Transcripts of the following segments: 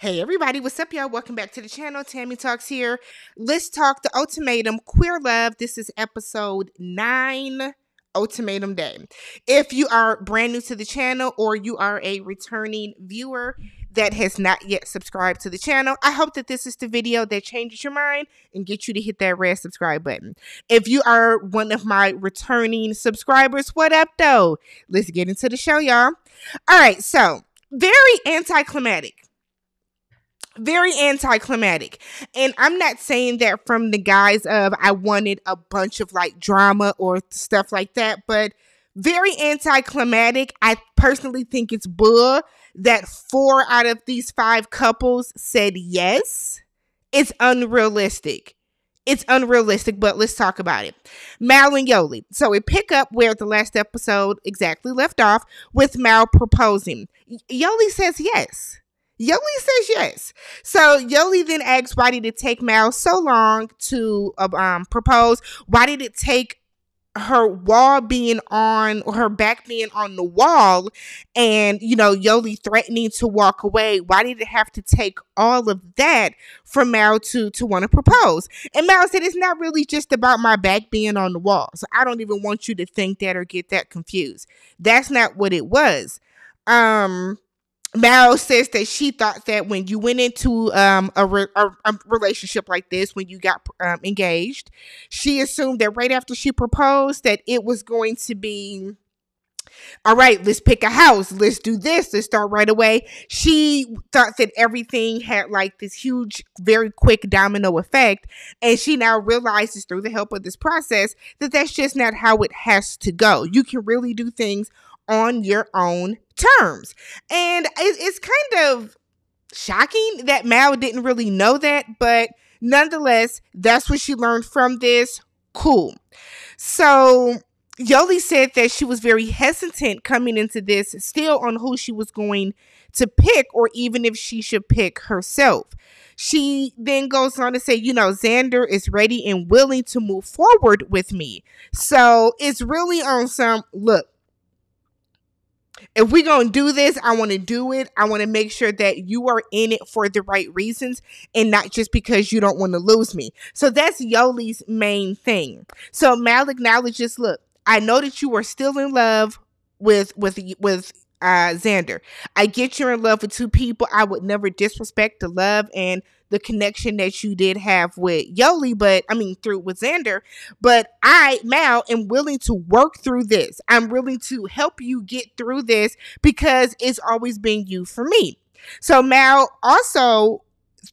Hey everybody, what's up, y'all? Welcome back to the channel. Tammy Talks here. Let's talk the ultimatum queer love. This is episode nine. Ultimatum Day. If you are brand new to the channel or you are a returning viewer that has not yet subscribed to the channel, I hope that this is the video that changes your mind and gets you to hit that red subscribe button. If you are one of my returning subscribers, what up though? Let's get into the show, y'all. All right, so very anticlimactic very anticlimactic. And I'm not saying that from the guise of I wanted a bunch of like drama or stuff like that, but very anticlimactic. I personally think it's bull that four out of these five couples said yes. It's unrealistic. It's unrealistic, but let's talk about it. Mal and Yoly. So we pick up where the last episode exactly left off with Mal proposing. Yoly says yes. Yoly says yes. So Yoly then asks, why did it take Mal so long to uh, um, propose? Why did it take her wall being on her back being on the wall and you know Yoly threatening to walk away why did it have to take all of that for Mal to to want to propose and Mal said it's not really just about my back being on the wall so I don't even want you to think that or get that confused that's not what it was um Mal says that she thought that when you went into um, a, re- a, a, relationship like this, when you got um, engaged, she assumed that right after she proposed that it was going to be all right, let's pick a house. Let's do this. Let's start right away. She thought that everything had like this huge, very quick domino effect. And she now realizes through the help of this process that that's just not how it has to go. You can really do things on your own terms. And it's kind of shocking that Mal didn't really know that, but nonetheless, that's what she learned from this. Cool. So Yoly said that she was very hesitant coming into this, still on who she was going to pick, or even if she should pick herself. She then goes on to say, you know, Xander is ready and willing to move forward with me. So it's really on some look, if we're going to do this, I want to do it. I want to make sure that you are in it for the right reasons and not just because you don't want to lose me. So that's Yoly's main thing. So Mal acknowledges, look, I know that you are still in love with with with uh Xander. I get you're in love with two people. I would never disrespect the love and the connection that you did have with Yoly, but I mean through with Xander. But I, Mal, am willing to work through this. I'm willing to help you get through this because it's always been you for me. So Mal also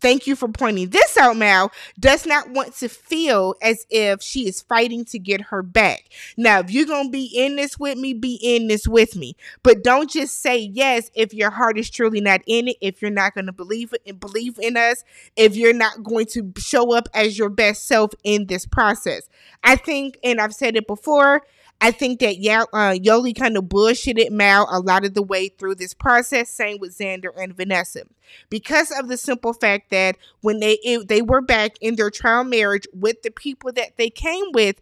thank you for pointing this out, Mal, does not want to feel as if she is fighting to get her back. Now, if you're going to be in this with me, be in this with me. But don't just say yes if your heart is truly not in it, if you're not going to believe it believe in us, if you're not going to show up as your best self in this process. I think, and I've said it before, I think that yeah, uh, Yoly kind of bullshitted Mal a lot of the way through this process. Same with Xander and Vanessa, because of the simple fact that when they it, they were back in their trial marriage with the people that they came with,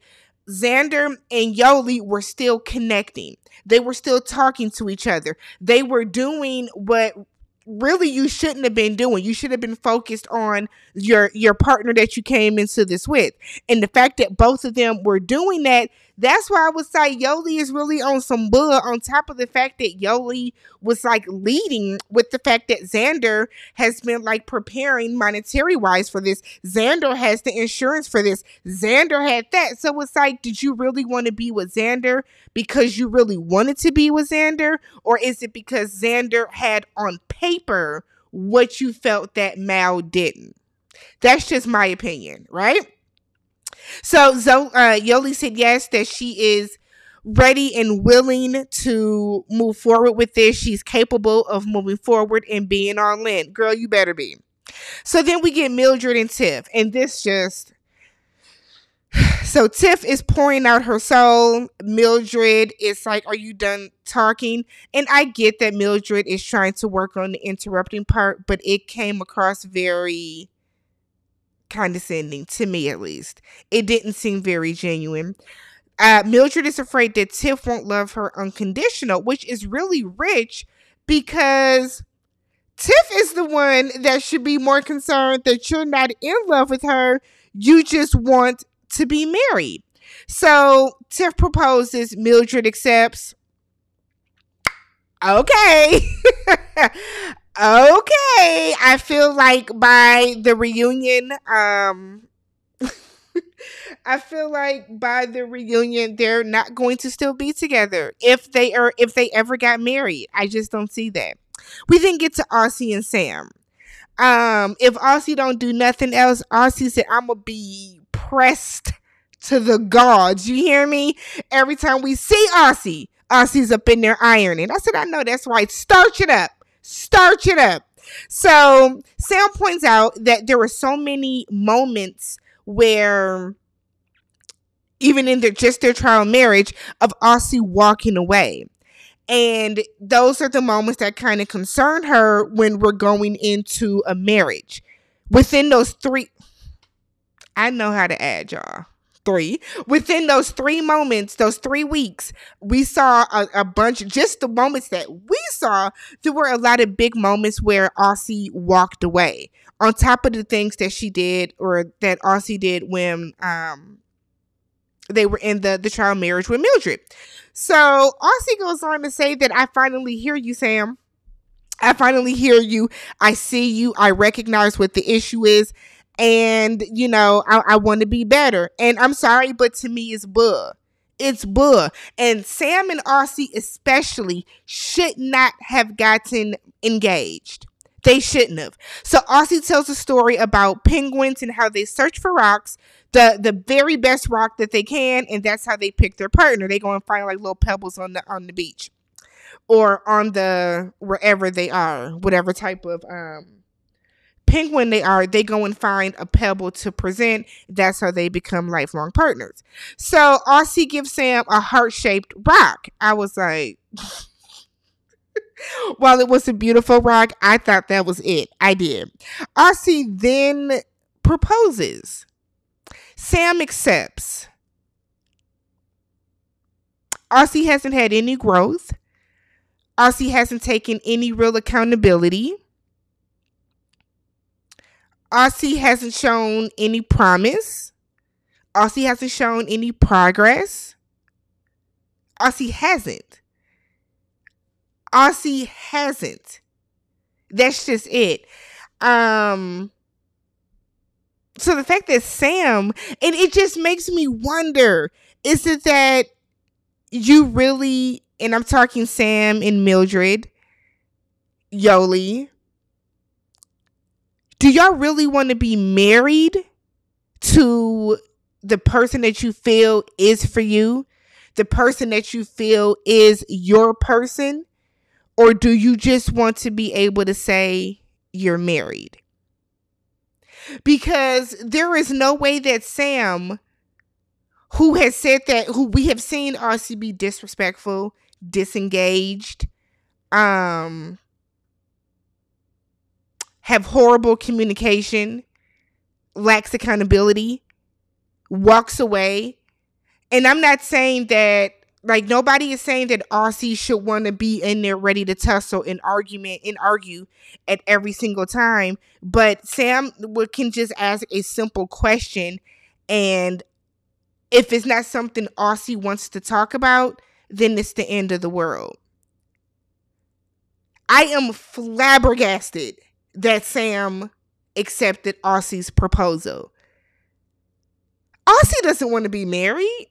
Xander and Yoly were still connecting. They were still talking to each other. They were doing what really you shouldn't have been doing. You should have been focused on your your partner that you came into this with. And the fact that both of them were doing that, that's why I would say Yoly is really on some bull on top of the fact that Yoly was like leading with the fact that Xander has been like preparing monetary wise for this. Xander has the insurance for this. Xander had that. So it's like, did you really want to be with Xander because you really wanted to be with Xander? Or is it because Xander had on paper what you felt that Mal didn't? That's just my opinion, right? So Zo- uh, Yoly said yes, that she is ready and willing to move forward with this. She's capable of moving forward and being on land. Girl, you better be. So then we get Mildred and Tiff, and this just. So Tiff is pouring out her soul. Mildred is like, Are you done talking? And I get that Mildred is trying to work on the interrupting part, but it came across very condescending to me at least. It didn't seem very genuine. Uh, Mildred is afraid that Tiff won't love her unconditional, which is really rich because Tiff is the one that should be more concerned that you're not in love with her. You just want to be married. So Tiff proposes, Mildred accepts. Okay. okay. I feel like by the reunion, um, I feel like by the reunion they're not going to still be together if they are if they ever got married. I just don't see that. We then get to Aussie and Sam. Um, if Aussie don't do nothing else, Aussie said, I'm gonna be pressed to the gods. You hear me? Every time we see Aussie, Aussie's up in there ironing. I said, I know that's right. Starch it up. Starch it up. So Sam points out that there were so many moments where even in their just their trial marriage of Aussie walking away. And those are the moments that kind of concern her when we're going into a marriage. Within those three, I know how to add y'all. Three. Within those three moments, those three weeks, we saw a, a bunch, just the moments that we saw, there were a lot of big moments where Aussie walked away. On top of the things that she did or that Aussie did when um they were in the the trial marriage with Mildred. So Aussie goes on to say that I finally hear you, Sam. I finally hear you. I see you. I recognize what the issue is. And, you know, I, I want to be better. And I'm sorry, but to me, it's buh. It's buh. And Sam and Aussie, especially, should not have gotten engaged. They shouldn't have. So Aussie tells a story about penguins and how they search for rocks the the very best rock that they can, and that's how they pick their partner. They go and find like little pebbles on the on the beach, or on the wherever they are, whatever type of um penguin they are, they go and find a pebble to present. That's how they become lifelong partners. So Aussie gives Sam a heart shaped rock. I was like. While it was a beautiful rock, I thought that was it. I did. Aussie then proposes. Sam accepts. Aussie hasn't had any growth. Aussie hasn't taken any real accountability. Aussie hasn't shown any promise. Aussie hasn't shown any progress. Aussie hasn't. Aussie hasn't. That's just it. Um so the fact that Sam and it just makes me wonder is it that you really and I'm talking Sam and Mildred Yoly do y'all really want to be married to the person that you feel is for you the person that you feel is your person? Or do you just want to be able to say you're married? Because there is no way that Sam, who has said that, who we have seen Aussie be disrespectful, disengaged, um, have horrible communication, lacks accountability, walks away. And I'm not saying that like nobody is saying that Aussie should want to be in there ready to tussle and argument and argue at every single time. But Sam can just ask a simple question, and if it's not something Aussie wants to talk about, then it's the end of the world. I am flabbergasted that Sam accepted Aussie's proposal. Aussie doesn't want to be married.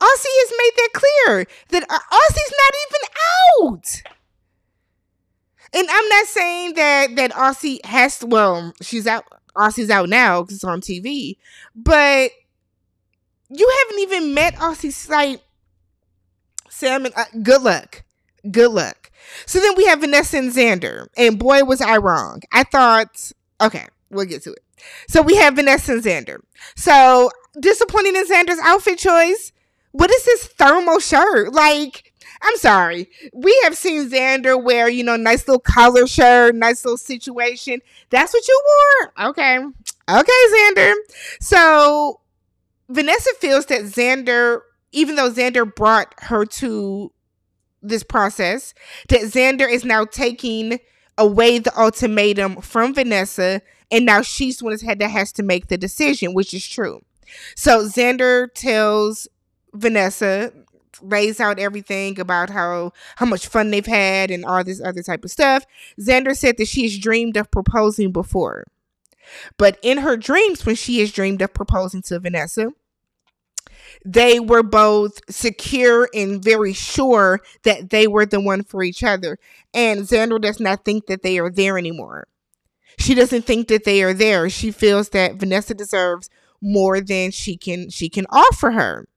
Aussie has made that clear that uh, Aussie's not even out. And I'm not saying that that Aussie has to, well, she's out Aussie's out now because it's on TV, but you haven't even met Aussie's like Sam. and Uh, good luck, good luck. So then we have Vanessa and Xander, and boy was I wrong. I thought, okay, we'll get to it. So we have Vanessa and Xander. So disappointing in Xander's outfit choice what is this thermal shirt? Like, I'm sorry. We have seen Xander wear, you know, nice little collar shirt, nice little situation. That's what you wore? Okay. Okay, Xander. So Vanessa feels that Xander, even though Xander brought her to this process, that Xander is now taking away the ultimatum from Vanessa, and now she's the one that has to make the decision, which is true. So Xander tells Vanessa, lays out everything about how how much fun they've had and all this other type of stuff. Xander said that she has dreamed of proposing before. But in her dreams, when she has dreamed of proposing to Vanessa, they were both secure and very sure that they were the one for each other. And Xander does not think that they are there anymore. She doesn't think that they are there. She feels that Vanessa deserves more than she can she can offer her.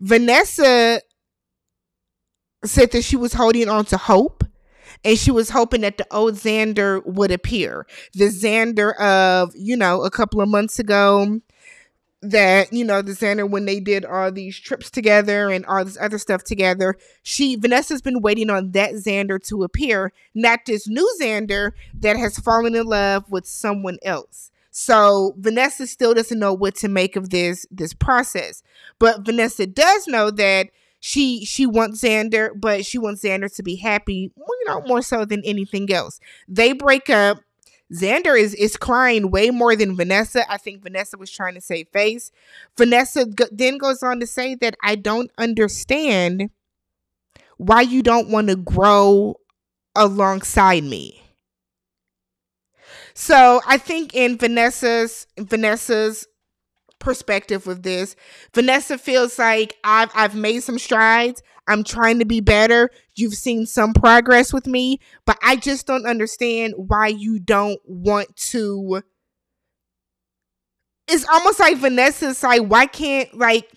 Vanessa said that she was holding on to hope and she was hoping that the old Xander would appear. The Xander of, you know, a couple of months ago that, you know, the Xander when they did all these trips together and all this other stuff together. She Vanessa's been waiting on that Xander to appear, not this new Xander that has fallen in love with someone else. So Vanessa still doesn't know what to make of this this process. But Vanessa does know that she she wants Xander, but she wants Xander to be happy, you know, more so than anything else. They break up. Xander is is crying way more than Vanessa. I think Vanessa was trying to save face. Vanessa g- then goes on to say that I don't understand why you don't want to grow alongside me. So I think in Vanessa's Vanessa's perspective with this. Vanessa feels like I've I've made some strides. I'm trying to be better. You've seen some progress with me, but I just don't understand why you don't want to It's almost like Vanessa's like why can't like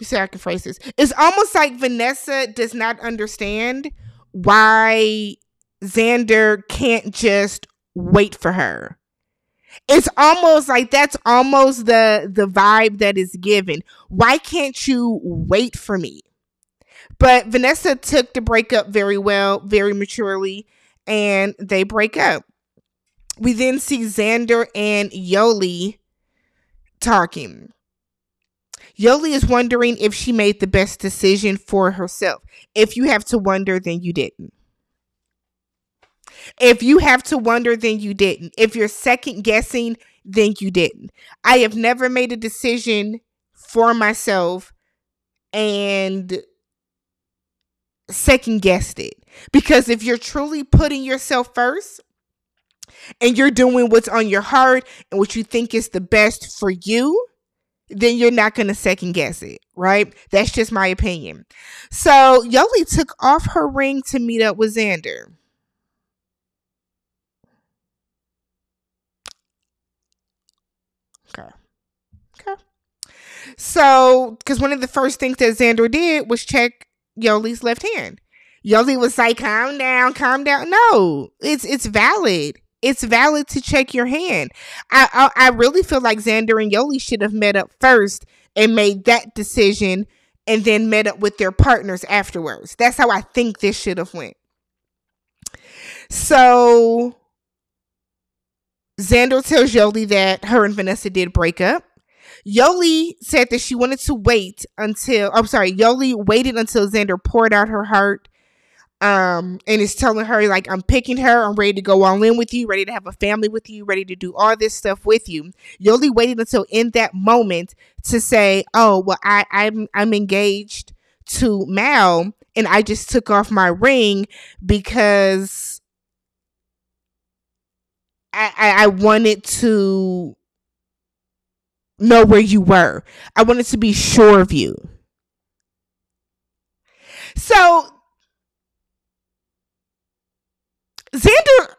me see I can phrase this. It's almost like Vanessa does not understand why Xander can't just wait for her it's almost like that's almost the the vibe that is given. Why can't you wait for me? But vanessa took the breakup very well very maturely and they break up. We then see xander and yoly talking. Yoly is wondering if she made the best decision for herself. If you have to wonder then you didn't if you have to wonder, then you didn't. If you're second guessing, then you didn't. I have never made a decision for myself and second guessed it. Because if you're truly putting yourself first and you're doing what's on your heart and what you think is the best for you, then you're not going to second guess it, right? That's just my opinion. So Yoly took off her ring to meet up with Xander. Okay. Okay. So, because one of the first things that Xander did was check Yoly's left hand. Yoly was like, "Calm down, calm down." No, it's it's valid. It's valid to check your hand. I I, I really feel like Xander and Yoly should have met up first and made that decision, and then met up with their partners afterwards. That's how I think this should have went. So Xander tells Yoly that her and Vanessa did break up. Yoly said that she wanted to wait until I'm sorry, Yoly waited until Xander poured out her heart. Um, and is telling her, like, I'm picking her, I'm ready to go all in with you, ready to have a family with you, ready to do all this stuff with you. Yoly waited until in that moment to say, Oh, well, I, I'm I'm engaged to Mal and I just took off my ring because I, I, I wanted to know where you were. I wanted to be sure of you. So Xander,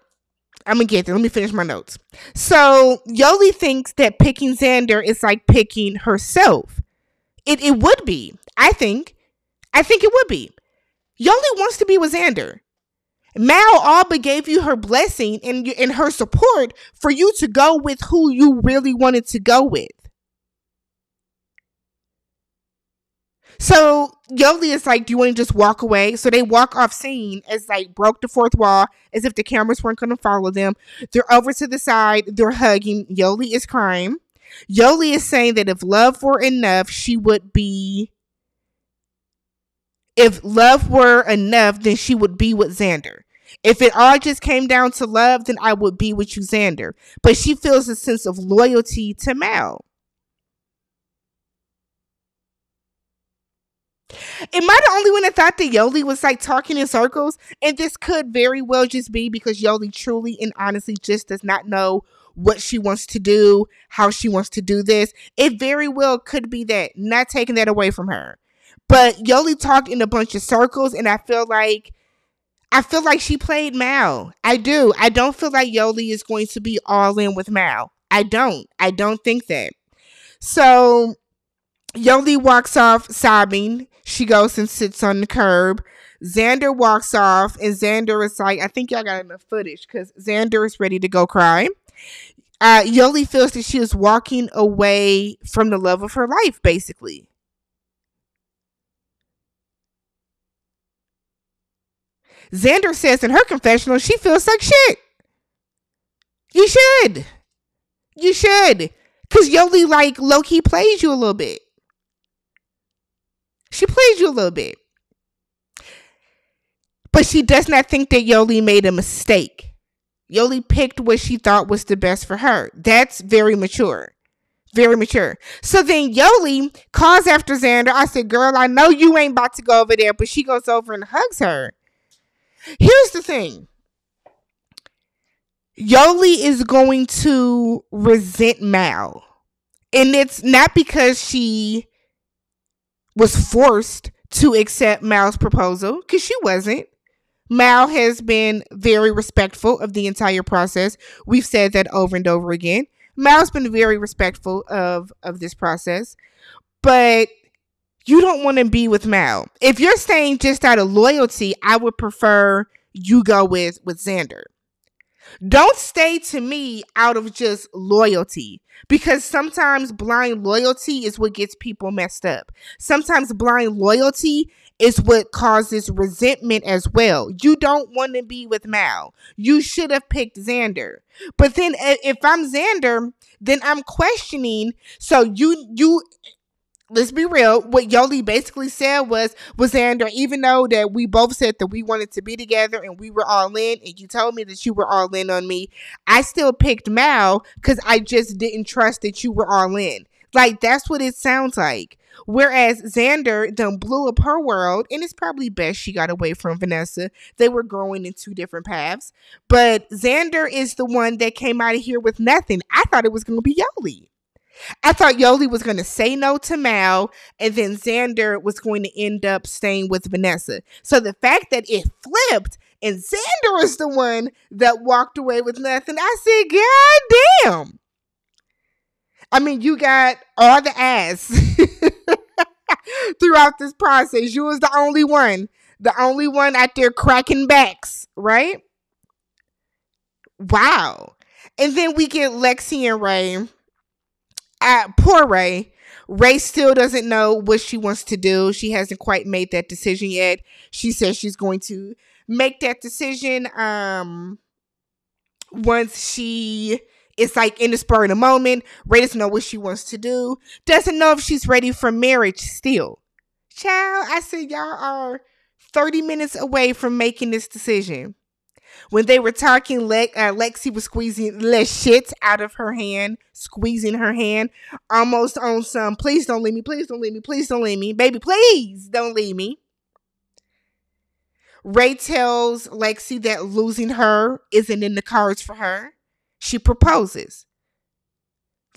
I'm gonna get there. Let me finish my notes. So Yoly thinks that picking Xander is like picking herself. It it would be. I think. I think it would be. Yoly wants to be with Xander. Mal Alba gave you her blessing and, and her support for you to go with who you really wanted to go with. So Yoly is like, Do you want to just walk away? So they walk off scene as like broke the fourth wall, as if the cameras weren't going to follow them. They're over to the side, they're hugging. Yoly is crying. Yoly is saying that if love were enough, she would be if love were enough, then she would be with Xander. If it all just came down to love, then I would be with you, Xander. But she feels a sense of loyalty to Mal. Am I the only one that thought that Yoly was like talking in circles? And this could very well just be because Yoly truly and honestly just does not know what she wants to do, how she wants to do this. It very well could be that, not taking that away from her. But Yoly talked in a bunch of circles, and I feel like I feel like she played Mal. I do. I don't feel like Yoly is going to be all in with Mal. I don't. I don't think that. So Yoly walks off sobbing. She goes and sits on the curb. Xander walks off, and Xander is like, I think y'all got enough footage because Xander is ready to go cry. Uh, Yoly feels that she is walking away from the love of her life, basically. Xander says in her confessional she feels like shit. You should. You should. Because Yoly, like, low key plays you a little bit. She plays you a little bit. But she does not think that Yoly made a mistake. Yoly picked what she thought was the best for her. That's very mature. Very mature. So then Yoly calls after Xander. I said, Girl, I know you ain't about to go over there, but she goes over and hugs her. Here's the thing Yoly is going to resent Mal. And it's not because she was forced to accept Mal's proposal, because she wasn't. Mal has been very respectful of the entire process. We've said that over and over again. Mal's been very respectful of of this process. But you don't want to be with Mal. If you're staying just out of loyalty, I would prefer you go with with Xander. Don't stay to me out of just loyalty because sometimes blind loyalty is what gets people messed up. Sometimes blind loyalty is what causes resentment as well. You don't want to be with Mal. You should have picked Xander. But then eh, if I'm Xander, then I'm questioning. So you you let's be real. What Yoly basically said was, was Xander, even though that we both said that we wanted to be together and we were all in, and you told me that you were all in on me, I still picked Mal because I just didn't trust that you were all in. Like that's what it sounds like. Whereas Xander done blew up her world, and it's probably best she got away from Vanessa. They were growing in two different paths. But Xander is the one that came out of here with nothing. I thought it was gonna be Yoly. I thought Yoly was going to say no to Mal, and then Xander was going to end up staying with Vanessa. So the fact that it flipped and Xander is the one that walked away with nothing, I said, God damn. I mean, you got all the ass throughout this process. You was the only one, the only one out there cracking backs, right? Wow. And then we get Lexi and Rae at poor Rae. Rae still doesn't know what she wants to do. She hasn't quite made that decision yet. She says she's going to make that decision um once she is like in the spur of the moment. Rae doesn't know what she wants to do. Doesn't know if she's ready for marriage still. Child, I said y'all are 30 minutes away from making this decision. When they were talking, Le- uh, Lexi was squeezing the shit out of her hand, squeezing her hand, almost on some, please don't leave me, please don't leave me, please don't leave me, baby, please don't leave me. Rae tells Lexi that losing her isn't in the cards for her. She proposes.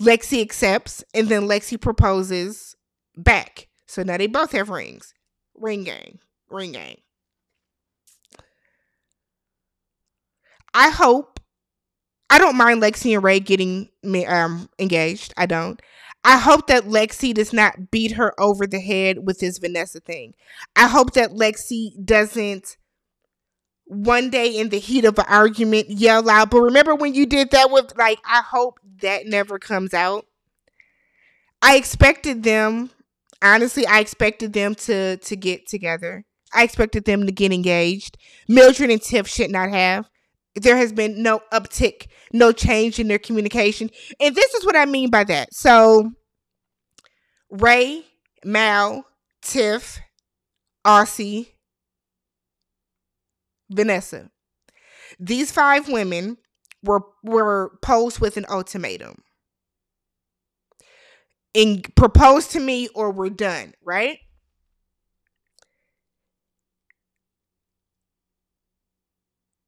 Lexi accepts, and then Lexi proposes back. So now they both have rings. Ring gang. Ring gang. I hope I don't mind Lexi and Rae getting um engaged. I don't. I hope that Lexi does not beat her over the head with this Vanessa thing. I hope that Lexi doesn't one day in the heat of an argument yell out, but remember when you did that with like I hope that never comes out. I expected them honestly, I expected them to to get together. I expected them to get engaged. Mildred and Tiff should not have there has been no uptick, no change in their communication. And this is what I mean by that. So, Rae, Mal, Tiff, Aussie, Vanessa. These five women were were posed with an ultimatum. And proposed to me or we're done, right?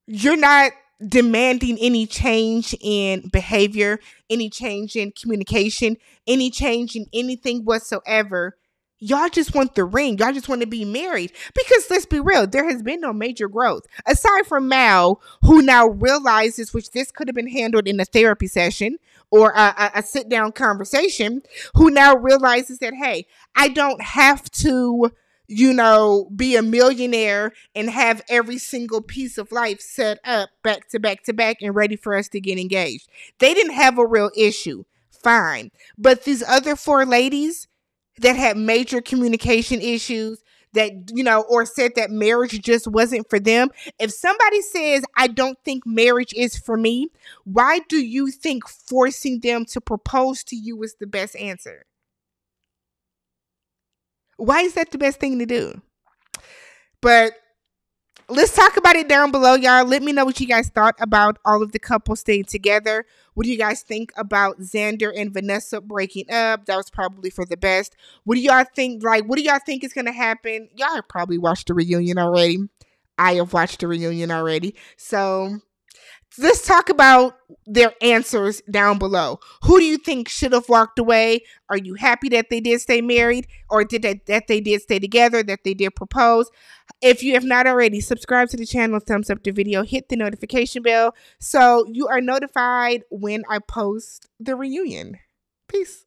You're not demanding any change in behavior, any change in communication, any change in anything whatsoever y'all just want the ring. Y'all just want to be married. Because let's be real, there has been no major growth. Aside from Mal, who now realizes, which this could have been handled in a therapy session or a, a, sit down conversation, who now realizes that, hey, I don't have to you know, be a millionaire and have every single piece of life set up back to back to back and ready for us to get engaged. They didn't have a real issue. Fine. But these other four ladies, that had major communication issues that you know or said that marriage just wasn't for them if somebody says i don't think marriage is for me why do you think forcing them to propose to you is the best answer why is that the best thing to do but let's talk about it down below, y'all. Let me know what you guys thought about all of the couples staying together. What do you guys think about Xander and Vanessa breaking up? That was probably for the best. What do y'all think? Like, what do y'all think is gonna happen? Y'all have probably watched the reunion already. I have watched the reunion already. So let's talk about their answers down below. Who do you think should have walked away? Are you happy that they did stay married or did they, that they did stay together, that they did propose? If you have not already, subscribe to the channel, thumbs up the video, hit the notification bell so you are notified when I post the reunion. Peace.